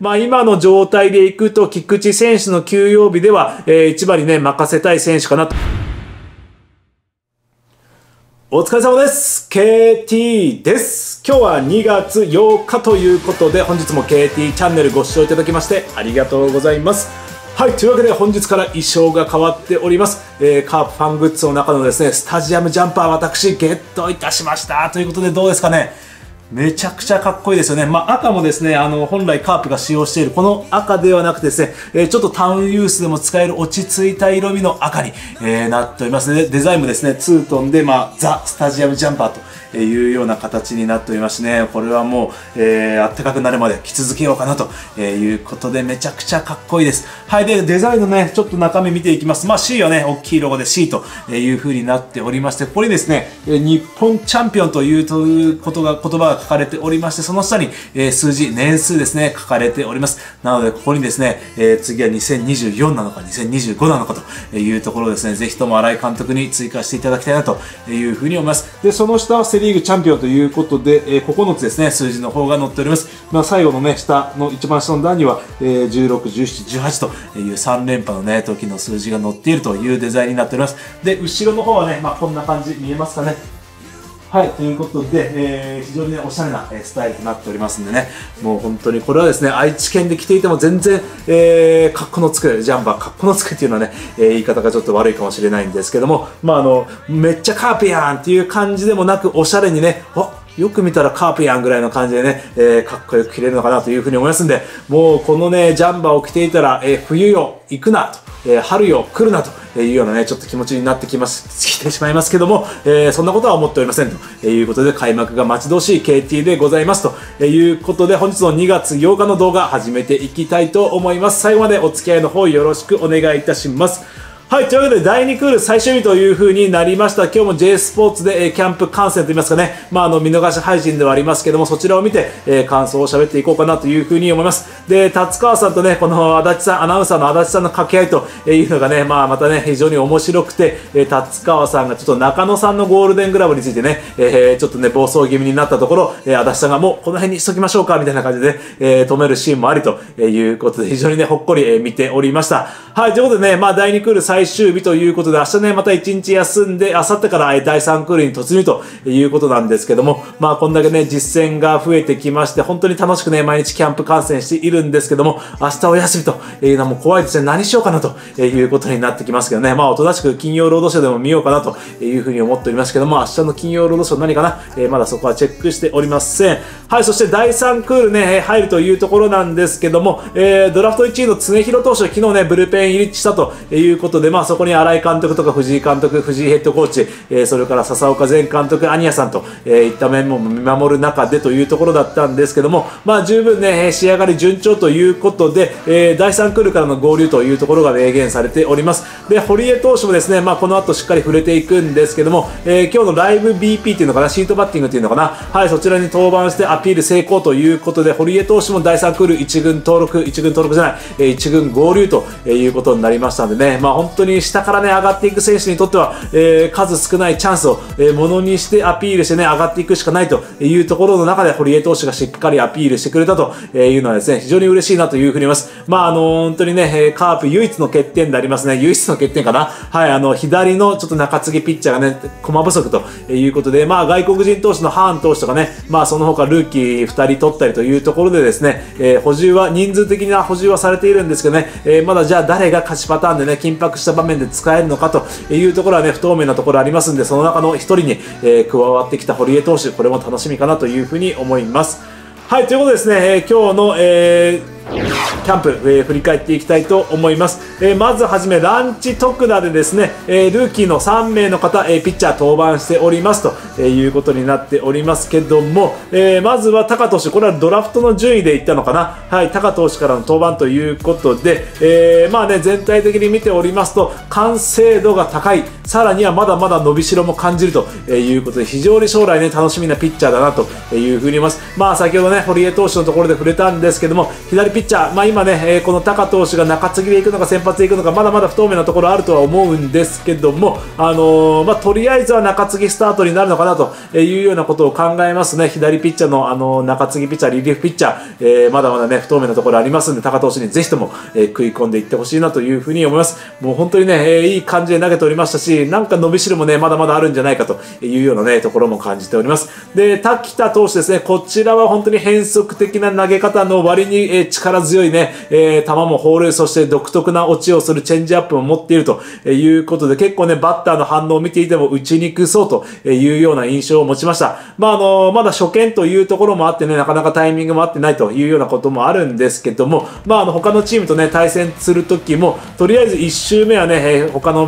まあ今の状態でいくと菊池選手の休養日では、えー、一番にね、任せたい選手かなと。お疲れ様です !KT です。今日は2月8日ということで、本日も KT チャンネルご視聴いただきましてありがとうございます。はい、というわけで本日から衣装が変わっております。えー、カープファングッズの中のですね、スタジアムジャンパー私ゲットいたしました。ということでどうですかね？めちゃくちゃかっこいいですよね。まあ、赤もですね、あの、本来カープが使用しているこの赤ではなくてですね、えー、ちょっとタウンユースでも使える落ち着いた色味の赤に、えー、なっておりますね。デザインもですね、ツートンで、まあ、ザ・スタジアムジャンパーというような形になっておりましてね、これはもう、えー、暖かくなるまで着続けようかなということで、めちゃくちゃかっこいいです。はい、で、デザインのね、ちょっと中身見ていきます。まあ、C はね、大きいロゴで C という風になっておりまして、ここにですね、日本チャンピオンということが、言葉が書かれておりまして、その下に、え数字、年数ですね、書かれております。なので、ここにですね、えー、次は2024なのか、2025なのかというところですね、ぜひとも新井監督に追加していただきたいなという風に思います。で、その下はセリーグチャンピオンということで、えー、9つですね、数字の方が載っております。まあ、最後のね、下の一番下の段には、えー、16、17、18という3連覇のね、時の数字が載っているというデザインになっております。で、後ろの方はね、まあ、こんな感じ、見えますかね。はい、ということで、えー、非常にね、おしゃれなスタイルとなっておりますんでね、もう本当にこれはですね、愛知県で着ていても全然、えー、格好のつくジャンバー、格好のつくっていうのはね、えー、言い方がちょっと悪いかもしれないんですけども、まああの、めっちゃカープやんっていう感じでもなく、おしゃれにね、あよく見たらカープやんぐらいの感じでね、えー、かっこよく着れるのかなというふうに思いますんで、もうこのね、ジャンバーを着ていたら、えー、冬よ、行くなと。えー、春よ来るなというようなね、ちょっと気持ちになってきます、きてしまいますけども、えー、そんなことは思っておりませんということで、開幕が待ち遠しい KT でございますということで、本日の2月8日の動画始めていきたいと思います。最後までお付き合いの方よろしくお願いいたします。はい、というわけで第2クール最終日という風になりました。今日も J スポーツで、えー、キャンプ観戦といいますかね、まあ、あの、見逃し配信ではありますけども、そちらを見て、えー、感想を喋っていこうかなという風に思います。で、達川さんとね、この足立さん、アナウンサーの足立さんの掛け合いというのがね、まあ、またね、非常に面白くて、えー、達川さんがちょっと中野さんのゴールデングラブについてね、えー、ちょっとね、暴走気味になったところ、えー、足立さんがもうこの辺にしときましょうか、みたいな感じで、ね、え、止めるシーンもありということで、非常にね、ほっこり、えー、見ておりました。はい、ということでね、まあ、第2クール最最終日ということことで、明日ね、また1日休んで、明後日から第3クールに突入ということなんですけども、まあ、こんだけね、実践が増えてきまして、本当に楽しくね、毎日キャンプ観戦しているんですけども、明日お休みというのも怖いですね。何しようかなということになってきますけどね、まあ、おとなしく金曜ロードショーでも見ようかなというふうに思っておりますけども、明日の金曜ロードショー何かな、えー、まだそこはチェックしておりません。はい、そして第3クールね、入るというところなんですけども、えー、ドラフト1位の常広投手、昨日ね、ブルペン入りしたということで、まあ、そこに新井監督とか藤井監督、藤井ヘッドコーチ、えー、それから笹岡前監督、アニヤさんと、えー、いった面も見守る中でというところだったんですけども、まあ十分ね、仕上がり順調ということで、えー、第3クールからの合流というところが明言されております。で、堀江投手もですね、まあこの後しっかり触れていくんですけども、えー、今日のライブ BP っていうのかな、シートバッティングっていうのかな、はい、そちらに登板してアピール成功ということで、堀江投手も第3クール1軍登録、1軍登録じゃない、えー、1軍合流ということになりましたんでね、まあ本当当に下からね、上がっていく選手にとっては、えー、数少ないチャンスを、えー、ものにしてアピールしてね、上がっていくしかないというところの中で、堀江投手がしっかりアピールしてくれたというのはですね、非常に嬉しいなというふうに思います。まあ、あの、本当にね、カープ唯一の欠点でありますね、唯一の欠点かな。はい、あの、左のちょっと中継ぎピッチャーがね、駒不足ということで、まあ、外国人投手のハーン投手とかね、まあ、その他ルーキー2人取ったりというところでですね、えー、補充は、人数的な補充はされているんですけどね、えー、まだじゃあ誰が勝ちパターンでね、緊迫した場面で使えるのかというところはね、不透明なところありますんで、その中の一人に、えー、加わってきた堀江投手、これも楽しみかなというふうに思います。はい、ということでですね、えー、今日の、えーキャンプ、えー、振り返っていきたいと思います、えー、まずはじめランチ特打でですね、えー、ルーキーの3名の方、えピッチャー登板しておりますと、えいうことになっておりますけども、えまずは高投手これはドラフトの順位でいったのかな？はい高投手からの登板ということで、えまあね全体的に見ておりますと完成度が高い。さらにはまだまだ伸びしろも感じるということで非常に将来ね楽しみなピッチャーだなというふうに思います。まあ先ほどね堀江投手のところで触れたんですけども左ピッチャーチャー、まあ、今ね、えー、この高投手が中継ぎでいくのか先発でいくのかまだまだ不透明なところあるとは思うんですけども、あのー、まあ、とりあえずは中継ぎスタートになるのかなというようなことを考えますね。左ピッチャーの、あの中継ぎピッチャーリリーフピッチャー、えー、まだまだね不透明なところありますんで高投手にぜひとも、え食い込んでいってほしいなというふうに思います。もう本当にね、えいい感じで投げておりましたしなんか伸びしろもねまだまだあるんじゃないかというようなねところも感じております。で滝田投手ですね。こちらは本当に変則的な投げ方の割に、え力強いね、え球も放塁そして独特な落ちをするチェンジアップも持っているということで結構ねバッターの反応を見ていても打ちにくそうというような印象を持ちました。まああのまだ初見というところもあってねなかなかタイミングも合ってないというようなこともあるんですけどもまああの他のチームとね対戦する時もとりあえず1周目はね、え他の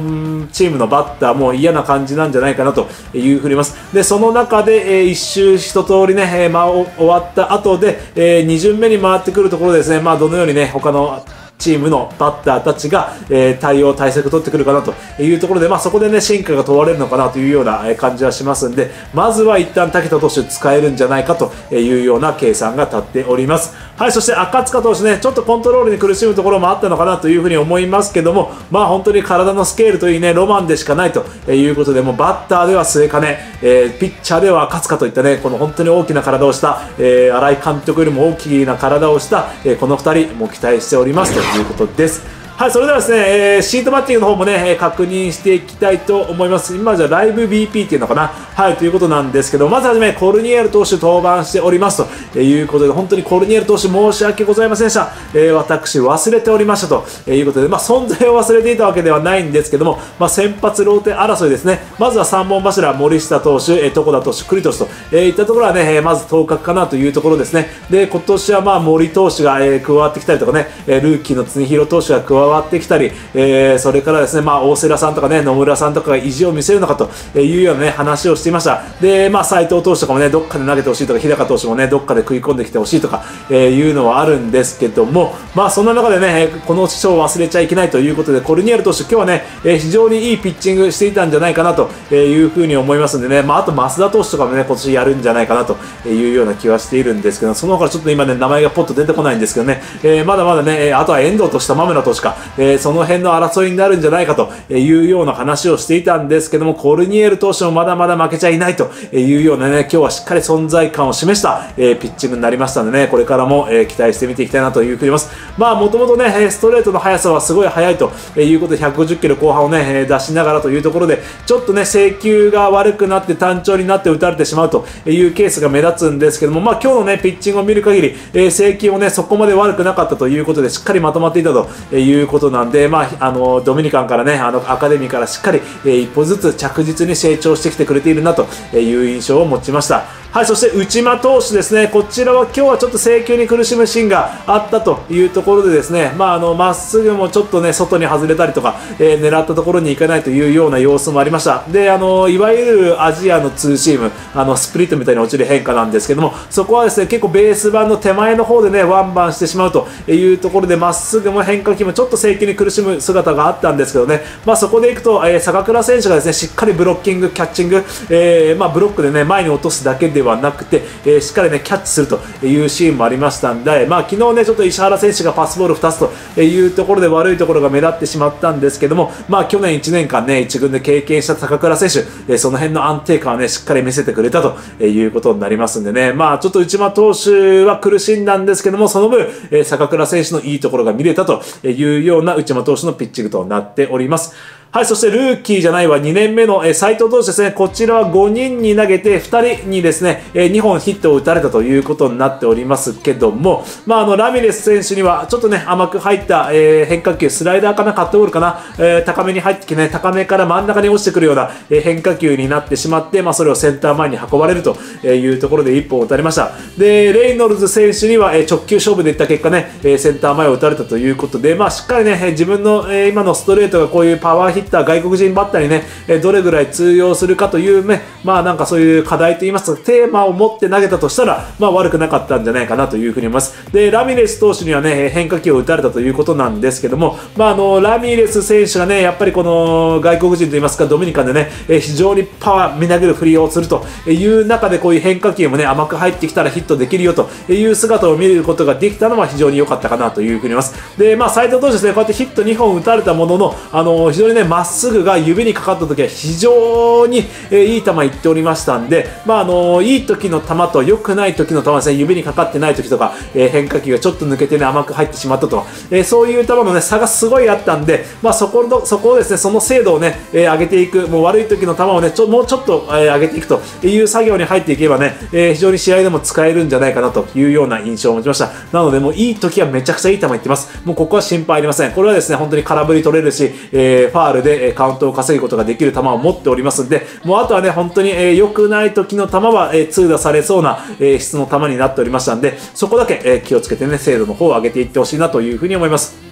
チームのバッターも嫌な感じなんじゃないかなというふうに思います。でその中で、え1周一通りね、えまあ、終わった後で、え2巡目に回ってくるところですね。まあどのようにね他のチームのバッターたちが、えー、対応、対策を取ってくるかなというところで、まあ、そこでね、進化が問われるのかなというような感じはしますんで、まずは一旦竹田投手使えるんじゃないかというような計算が立っております。はい、そして赤塚投手ね、ちょっとコントロールに苦しむところもあったのかなというふに思いますけども、まあ本当に体のスケールといいね、ロマンでしかないということで、もバッターでは末金、えー、ピッチャーでは赤塚といったね、この本当に大きな体をした、えー、新井監督よりも大きな体をした、えー、この2人も期待しておりますということです。はい、それではですね、えー、シートバッティングの方もね、確認していきたいと思います。今じゃライブ BP っていうのかな？はい、ということなんですけど、まずはじめ、コルニエル投手登板しておりますということで、本当にコルニエル投手申し訳ございませんでした。えー、私、忘れておりましたということで、まあ、存在を忘れていたわけではないんですけども、まあ、先発ローテ争いですね。まずは3本柱、森下投手、えー、床田投手、栗投手と、えー、いったところはね、まず当確かなというところですね。で、今年はまあ、森投手が、えー、加わってきたりとかね、ルーキーの常広投手が加わわってきたり、えー、それからですね、まあ、大瀬良さんとかね、野村さんとかが意地を見せるのかというようなね、話をしていました。で、まあ、斎藤投手とかもね、どっかで投げてほしいとか、日高投手もね、どっかで食い込んできてほしいとか、えー、いうのはあるんですけども、まあ、そんな中でね、この賞を忘れちゃいけないということで、コルニエル投手、今日はね、えー、非常にいいピッチングしていたんじゃないかなというふうに思いますんでね、まあ、あと増田投手とかもね、今年やるんじゃないかなというような気はしているんですけど、その他ちょっと今ね、名前がポッと出てこないんですけどね、えー、まだまだね、あとは遠藤とした豆野投手か、えー、その辺の争いになるんじゃないかというような話をしていたんですけども、コルニエル投手もまだまだ負けちゃいないというようなね、今日はしっかり存在感を示した、えピッチングになりましたのでね、これからも、え期待して見ていきたいなというふうに思います。まあ、もともとね、ストレートの速さはすごい速いということで、150キロ後半をね、出しながらというところで、ちょっとね、制球が悪くなって単調になって打たれてしまうというケースが目立つんですけども、まあ、今日のね、ピッチングを見る限り、え制球もね、そこまで悪くなかったということで、しっかりまとまっていたといういうことなんで、まあ、あの、ドミニカンからね、あの、アカデミーからしっかり、えー、一歩ずつ着実に成長してきてくれているなという印象を持ちました。はい、そして内間投手ですね、こちらは今日はちょっと制球に苦しむシーンがあったというところでですね、まあ、あの、まっすぐもちょっとね、外に外れたりとか、えー、狙ったところに行かないというような様子もありました。で、あの、いわゆるアジアのツーシーム、あの、スプリットみたいに落ちる変化なんですけども、そこはですね、結構ベース板の手前の方でね、ワンバンしてしまうというところで、まっすぐも変化球もちょっと制球に苦しむ姿があったんですけどね、まあ、そこでいくと、えー、坂倉選手がですね、しっかりブロッキング、キャッチング、えー、まあ、ブロックでね、前に落とすだけでではなくて、えー、しっかりね、キャッチするというシーンもありましたんで、まあ、昨日ね、ちょっと石原選手がパスボール2つというところで悪いところが目立ってしまったんですけども、まあ、去年1年間ね、1軍で経験した高倉選手、えー、その辺の安定感をね、しっかり見せてくれたということになりますんでね、まあ、ちょっと内間投手は苦しんだんですけども、その分、えー、坂倉選手のいいところが見れたというような内間投手のピッチングとなっております。はい、そしてルーキーじゃないわ、2年目の、え斉藤投手ですね。こちらは5人に投げて、2人にですね、え2本ヒットを打たれたということになっておりますけども、まあ、あの、ラミレス選手には、ちょっとね、甘く入った、えー、変化球、スライダーかな、カットボールかな、えー、高めに入ってきてね、高めから真ん中に落ちてくるような、えー、変化球になってしまって、まあ、それをセンター前に運ばれるというところで1本打たれました。で、レイノルズ選手には、え直球勝負でいった結果ね、えセンター前を打たれたということで、まあ、しっかりね、自分の、え今のストレートがこういうパワーヒヒッター、外国人バッターにね、えどれぐらい通用するかというね、まあなんかそういう課題といいますか、テーマを持って投げたとしたら、まあ悪くなかったんじゃないかなというふうに思います。で、ラミレス投手にはね、変化球を打たれたということなんですけども、まああの、ラミレス選手がね、やっぱりこの外国人といいますか、ドミニカンでね、え非常にパワー、見投げる振りをするという中で、こういう変化球もね、甘く入ってきたらヒットできるよという姿を見ることができたのは非常に良かったかなというふうに思います。で、まあ斉藤投手ですね、こうやってヒット2本打たれたものの、あの、非常にね、まっすぐが指にかかった時は非常に、えいい球いっておりましたんで、まああの、いい時の球と良くない時の球ですね、指にかかってない時とか、え変化球がちょっと抜けてね、甘く入ってしまったとか、えそういう球のね、差がすごいあったんで、まあそこの、そこをですね、その精度をね、え上げていく、もう悪い時の球をね、ちょ、もうちょっと、え上げていくという作業に入っていけばね、え非常に試合でも使えるんじゃないかなというような印象を持ちました。なので、もういい時はめちゃくちゃいい球いってます。もうここは心配ありません。これはですね、本当に空振り取れるし、えー、ファールでカウントを稼ぐことができる球を持っておりますんで、もうあとはね、本当に、えー、良くない時の球は、えー、通打されそうな、えー、質の球になっておりましたんで、そこだけ、えー、気をつけてね、精度の方を上げていってほしいなというふうに思います。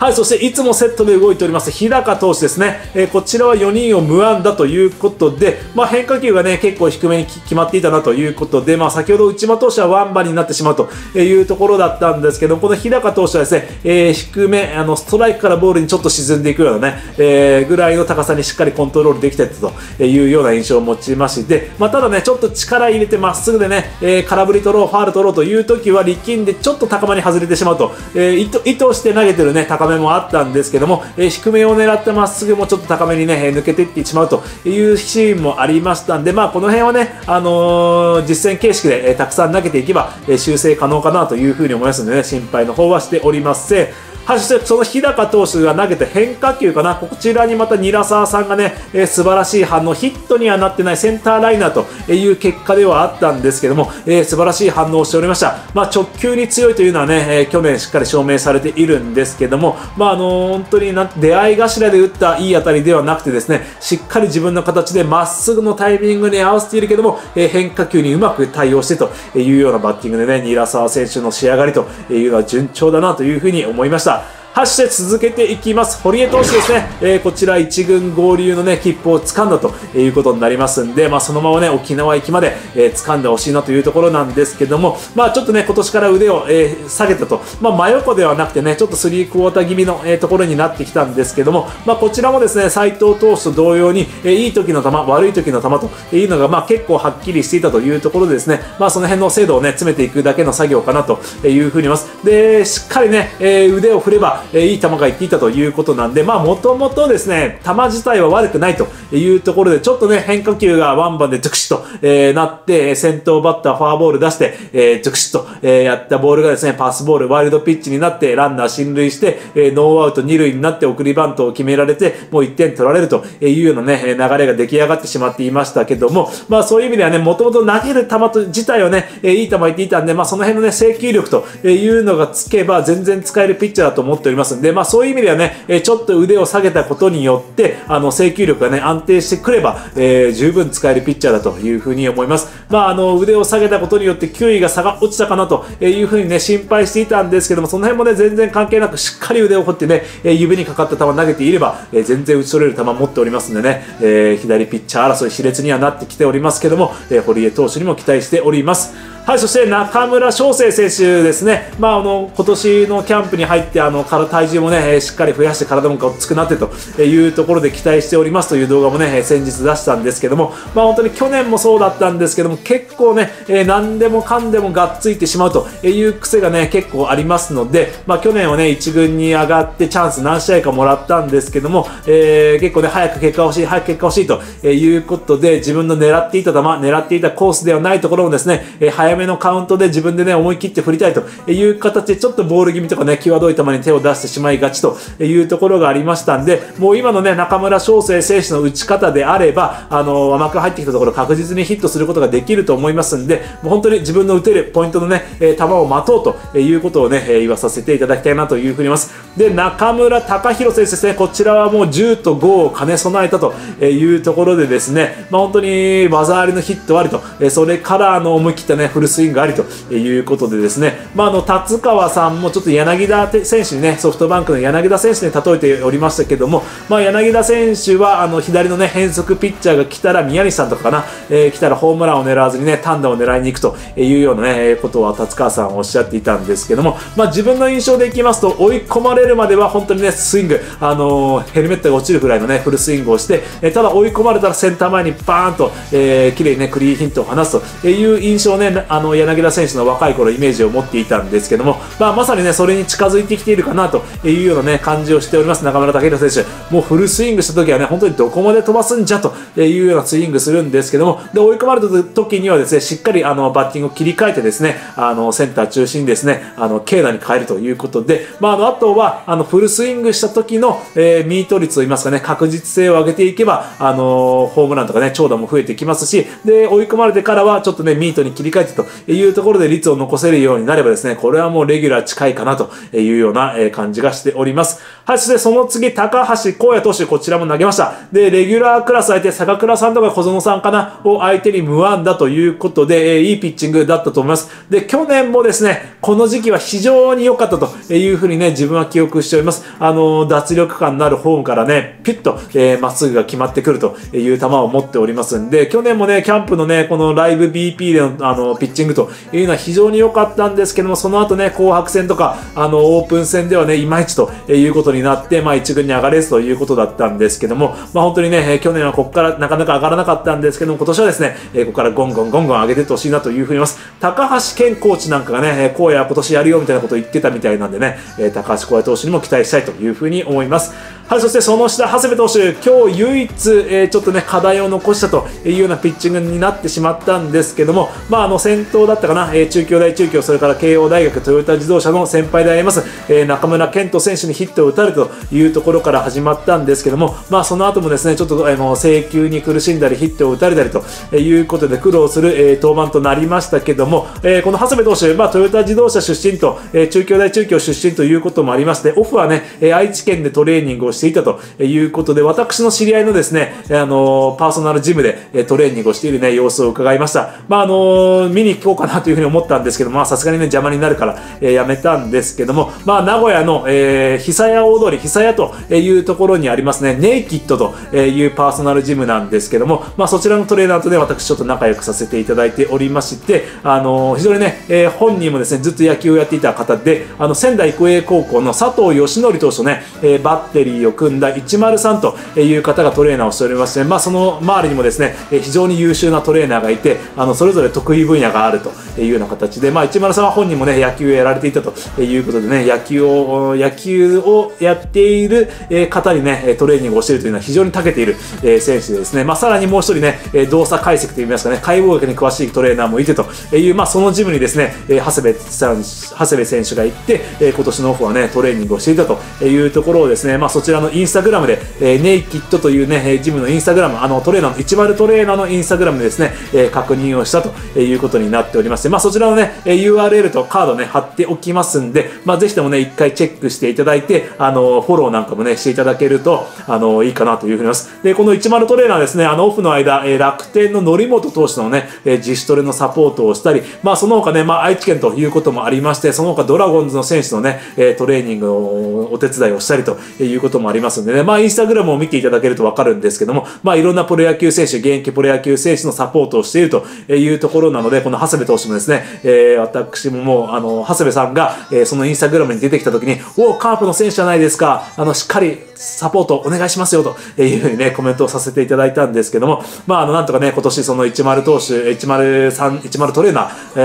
はい、そしていつもセットで動いております日高投手ですね、えー、こちらは4人を無安打ということで、まあ、変化球がね結構低めに決まっていたなということで、まあ、先ほど内間投手はワンバンになってしまうというところだったんですけどこの日高投手はですね、えー、低めあのストライクからボールにちょっと沈んでいくようなね、えー、ぐらいの高さにしっかりコントロールできてたというような印象を持ちまして、まあ、ただねちょっと力入れてまっすぐでね、え空振り取ろうファール取ろうという時は力んでちょっと高めに外れてしまうと、え意図意図して投げてるね高めもあったんですけども、え、低めを狙ったまっすぐもちょっと高めにね、抜けていってしまうというシーンもありましたんで、まあ、この辺はね、あのー、実戦形式で、え、たくさん投げていけば、え、修正可能かなというふうに思いますのでね、心配の方はしておりません。そしてその日高投手が投げた変化球かな、こちらにまた韮沢さんがね、えー、素晴らしい反応、ヒットにはなってないセンターライナーという結果ではあったんですけども、えー、素晴らしい反応をしておりました。まあ、直球に強いというのはね、えー、去年しっかり証明されているんですけども、まあ、あのー、本当にな出会い頭で打ったいい当たりではなくてですね、しっかり自分の形でまっすぐのタイミングに合わせているけども、えー、変化球にうまく対応してというようなバッティングでね、韮沢選手の仕上がりというのは順調だなというふうに思いました。走って続けていきます。堀江投手ですね、えー、こちら1軍合流のね、切符を掴んだということになりますんで、まあそのままね、沖縄行きまで、えー、掴んでほしいなというところなんですけども、まあちょっとね、今年から腕を、えー、下げたと、まあ真横ではなくてね、ちょっとスリークォーター気味の、えー、ところになってきたんですけども、まあこちらもですね、斉藤投手と同様に、えー、いい時の球、悪い時の球というのが、まあ結構はっきりしていたというところでですね、まあその辺の精度をね、詰めていくだけの作業かなというふうに思います。で、しっかりね、えー、腕を振れば、えー、いい球がいっていたということなんで、まあ、もともとですね、球自体は悪くないというところで、ちょっとね、変化球がワンバンでズクシと、えー、なって、先頭バッターフォアボール出して、えー、ズクシと、えー、やったボールがですね、パスボール、ワイルドピッチになって、ランナー進塁して、えー、ノーアウト2塁になって送りバントを決められて、もう1点取られるというようなね、流れが出来上がってしまっていましたけども、まあそういう意味ではね、もともと投げる球と自体はね、えいい球いっていたんで、まあその辺のね、制球力というのがつけば全然使えるピッチャーだと思っておりますんで、まあそういう意味ではね、えちょっと腕を下げたことによって、あの、制球力がね、安定してくれば、えー、十分使えるピッチャーだというふうに思います。まあ、あの、腕を下げたことによって球威が差が落ちたかなというふうにね、心配していたんですけども、その辺もね、全然関係なく、しっかり腕を振ってね、え指にかかった球投げていれば、え全然打ち取れる球持っておりますんでね、えー、左ピッチャー争い熾烈にはなってきておりますけども、え堀江投手にも期待しております。はい、そして中村翔成選手ですね。まあ、あの、今年のキャンプに入って、あの、体重もね、しっかり増やして体もごっつくなってというところで期待しておりますという動画もね、先日出したんですけども、まあ、本当に去年もそうだったんですけども、結構ね、何でもかんでもがっついてしまうという癖がね、結構ありますので、まあ、去年はね、1軍に上がってチャンス何試合かもらったんですけども、えー、結構ね、早く結果欲しい、早く結果欲しいということで、自分の狙っていた球、狙っていたコースではないところをですね、早めのカウントで自分でね、思い切って振りたいという形で、ちょっとボール気味とかね、際どい球に手を出してしまいがちというところがありましたんで、もう今のね、中村翔成選手の打ち方であれば、あの、甘く入ってきたところ確実にヒットすることができると思いますんで、もう本当に自分の打てるポイントのね、え球を待とうということをね、え言わさせていただきたいなというふうに思います。で、中村隆弘選手ですね、こちらはもう10と5を兼ね備えたというところでですね、まあ、本当に技ありのヒットありと、それからあの思い切ったね、フルスイングありということでですね、まあ、あの、達川さんもちょっと柳田選手にね、ソフトバンクの柳田選手に例えておりましたけども、まあ、柳田選手は、あの、左のね、変則ピッチャーが来たら、宮西さんとかかな、えー、来たらホームランを狙わずにね、単打を狙いに行くというようなね、ことは達川さんおっしゃっていたんですけども、まあ、自分の印象でいきますと、追い込まれるまでは本当にね、スイング、あのー、ヘルメットが落ちるぐらいのね、フルスイングをして、え、ただ追い込まれたらセンター前にバーンと、えー、綺麗にね、クリーンヒントを放すという印象をね、あの、柳田選手の若い頃イメージを持っていたんですけども、まあ、まさにね、それに近づいてきているかなというようなね、感じをしております。中村武宏選手。もうフルスイングした時はね、本当にどこまで飛ばすんじゃというようなスイングするんですけども、で、追い込まれた時にはですね、しっかりあの、バッティングを切り替えてですね、あの、センター中心にですね、あの、軽打に変えるということで、まあ、あの、あとは、あの、フルスイングした時の、えー、ミート率といいますかね、確実性を上げていけば、あの、ホームランとかね、長打も増えてきますし、で、追い込まれてからは、ちょっとね、ミートに切り替えてというところで率を残せるようになればですね、これはもうレギュラー近いかなというような感じがしております。はい、そしてその次、高橋光也投手、こちらも投げました。で、レギュラークラス相手、坂倉さんとか小園さんかな、を相手に無安打ということで、えいいピッチングだったと思います。で、去年もですね、この時期は非常に良かったというふうにね、自分は記憶しております。あの、脱力感のあるホームからね、ピュッと、えー、まっすぐが決まってくるという球を持っておりますんで、去年もね、キャンプのね、このライブ BP での、あの、ピッッチングというのは非常に良かったんですけども、その後ね、紅白戦とか、あの、オープン戦ではね、いまいちということになって、まあ、一軍に上がれずということだったんですけども、まあ、本当にね、去年はここからなかなか上がらなかったんですけども、今年はですね、ここからゴンゴンゴンゴン上げてってほしいなというふうに思います。高橋健コーチなんかがね、荒野今年やるよみたいなことを言ってたみたいなんでね、高橋荒野投手にも期待したいというふうに思います。はい、そしてその下、長谷部投手、今日唯一、えー、ちょっとね、課題を残したというようなピッチングになってしまったんですけども、まあ、あの、先頭だったかな、えー、中京大中京、それから慶応大学、トヨタ自動車の先輩であります、えー、中村健人選手にヒットを打たれたというところから始まったんですけども、まあ、その後もですね、ちょっと、あの、制球に苦しんだり、ヒットを打たれたりということで苦労する、えー、登板となりましたけども、えー、この長谷部投手、まあ、トヨタ自動車出身と、えー、中京大中京出身ということもありまして、オフはね、えー、愛知県でトレーニングをしていたということで、私の知り合いのですね、あの、パーソナルジムでトレーニングをしているね、様子を伺いました。まあ、あの、見に行こうかなというふうに思ったんですけど、まあ、さすがにね、邪魔になるから、えー、やめたんですけども、まあ、名古屋の、えー、久屋大通り、久屋というところにありますね、ネイキッドというパーソナルジムなんですけども、まあ、そちらのトレーナーとね、私ちょっと仲良くさせていただいておりまして、あの、非常にね、えー、本人もですね、ずっと野球をやっていた方で、あの、仙台育英高校の佐藤義則投手とね、えー、バッテリーを組んだ103という方がトレーナーをしておりまして、まあ、その周りにもですね、非常に優秀なトレーナーがいて、あの、それぞれ得意分野があるというような形で、まあ、市丸さんは本人もね、野球をやられていたということでね、野球を、野球をやっている方にね、トレーニングをしているというのは非常に長けている選手でですね、まあ、さらにもう一人ね、動作解析といいますかね、解剖学に詳しいトレーナーもいてという、まあ、そのジムにですね、長谷部さん、長谷部選手が行って、今年のオフはね、トレーニングをしていたというところをですね、まあ、そちらちらのインスタグラムで、ネイキッドというね、ジムのインスタグラム、あのトレーナーの、10トレーナーのインスタグラムでですね、えー、確認をしたということになっておりまして、まあそちらのね、URL とカードね、貼っておきますんで、まあぜひともね、一回チェックしていただいて、あの、フォローなんかもね、していただけると、あの、いいかなというふうに思います。で、この10トレーナーですね、あの、オフの間、えー、楽天の則本投手のね、えー、自主トレのサポートをしたり、まあその他ね、まあ愛知県ということもありまして、その他ドラゴンズの選手のね、えー、トレーニングをお手伝いをしたりということももありますんでね、まあインスタグラムを見ていただけるとわかるんですけども、まあいろんなプロ野球選手、現役プロ野球選手のサポートをしているというところなので、この長谷部投手もですね、えー、私ももう、あの、長谷部さんが、えー、そのインスタグラムに出てきた時に、おカープの選手じゃないですか、あの、しっかりサポートお願いしますよというふうにね、コメントをさせていただいたんですけども、まあ、あの、なんとかね、今年その10投手、103、10トレーナー、え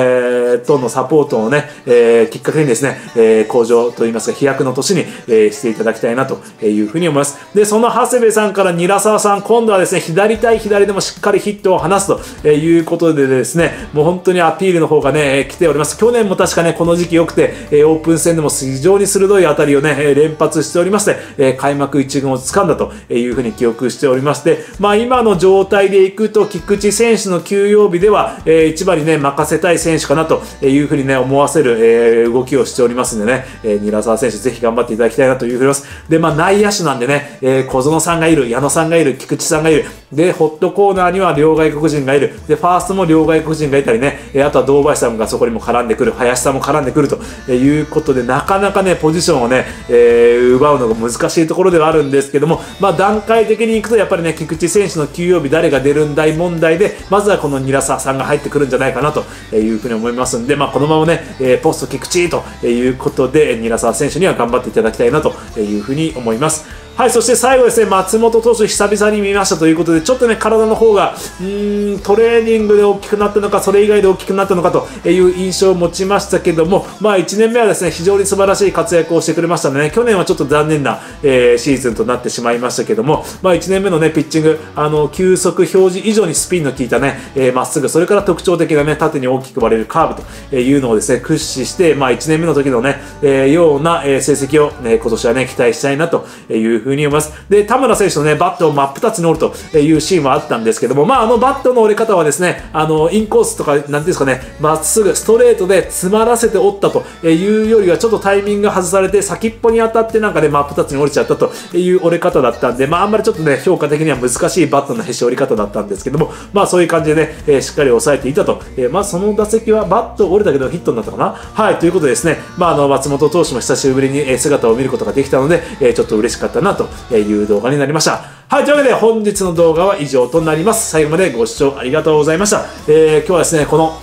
ー、とのサポートをね、えー、きっかけにですね、えー、向上といいますか、飛躍の年に、えー、していただきたいなというふうに思います。で、その長谷部さんから韮沢さん、今度はですね、左対左でもしっかりヒットを放すということでですね、もう本当にアピールの方がね、来ております。去年も確かね、この時期良くて、オープン戦でも非常に鋭い当たりをね、連発しておりまして、開幕幕1軍を掴んだというふうに記憶しておりまして、まあ今の状態でいくと、菊池選手の休養日では、えー、一番にね、任せたい選手かなというふうにね、思わせる、えー、動きをしておりますんでね、えー、ニラ沢選手ぜひ頑張っていただきたいなというふうに思います。で、まあ内野手なんでね、えー、小園さんがいる、矢野さんがいる、菊池さんがいる、で、ホットコーナーには両外国人がいる、で、ファーストも両外国人がいたりね、えー、あとは堂林さんがそこにも絡んでくる、林さんも絡んでくるということで、なかなかね、ポジションをね、えー、奪うのが難しいところではあるんですけども、まあ段階的にいくとやっぱりね、菊池選手の休養日誰が出るんだい問題で、まずはこのニラサさんが入ってくるんじゃないかなというふうに思いますんで、まあこのままね、え、ポスト菊池ということで、ニラサ選手には頑張っていただきたいなというふうに思います。はい、そして最後ですね、松本投手久々に見ましたということで、ちょっとね、体の方が、うーん、トレーニングで大きくなったのか、それ以外で大きくなったのかという印象を持ちましたけども、まあ1年目はですね、非常に素晴らしい活躍をしてくれましたのでね、去年はちょっと残念な、えー、シーズンとなってしまいましたけども、まあ1年目のね、ピッチング、あの、球速表示以上にスピンの効いたね、えー、まっすぐ、それから特徴的なね、縦に大きく割れるカーブというのをですね、駆使して、まあ1年目の時のね、えー、ような、成績を、ね、今年はね、期待したいなというふうに思います。で、田村選手のね、バットを真っ二つに折るというシーンはあったんですけども、まあ、あのバットの折れ方はですね、あの、インコースとか、なんていうんですかね、まっすぐ、ストレートで詰まらせて折ったというよりは、ちょっとタイミング外されて、先っぽに当たってなんかね、真っ二つに折れちゃったという折れ方だったんで、まあ、あんまりちょっとね、評価的には難しいバットのへし折り方だったんですけども、まあ、そういう感じでね、えー、しっかり抑えていたと。えー、まあ、その打席はバット折れたけどヒットになったかな？はい、ということでですね、まあ、あの、松本投手も久しぶりに姿を見ることができたので、えー、ちょっと嬉しかったなという動画になりました。はい、というわけで本日の動画は以上となります。最後までご視聴ありがとうございました。えー、今日はですね、この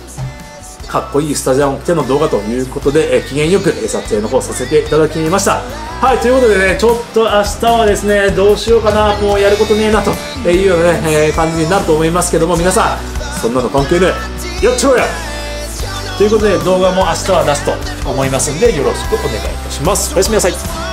かっこいいスタジアム来ての動画ということで、えー、機嫌よく撮影の方させていただきました。はい、ということでね、ちょっと明日はですね、どうしようかな、もうやることねえなというようなね、えー、感じになると思いますけども、皆さん、そんなの関係ねえ。やっちゃおうやということで動画も明日は出すと思いますんでよろしくお願いいたします。おやすみなさい。